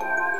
Bye.